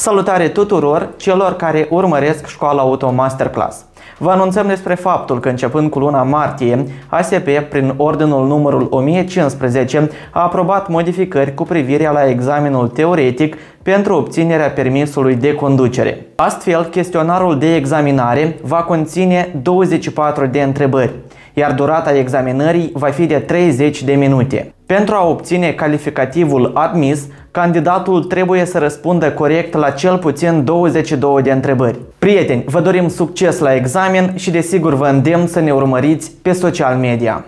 Salutare tuturor celor care urmăresc școala Auto Masterclass. Vă anunțăm despre faptul că începând cu luna martie, ASP, prin ordinul numărul 1015, a aprobat modificări cu privire la examenul teoretic pentru obținerea permisului de conducere. Astfel, chestionarul de examinare va conține 24 de întrebări, iar durata examinării va fi de 30 de minute. Pentru a obține calificativul admis, candidatul trebuie să răspundă corect la cel puțin 22 de întrebări. Prieteni, vă dorim succes la examen și desigur vă îndemn să ne urmăriți pe social media.